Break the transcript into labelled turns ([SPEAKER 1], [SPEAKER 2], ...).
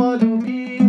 [SPEAKER 1] Manumi.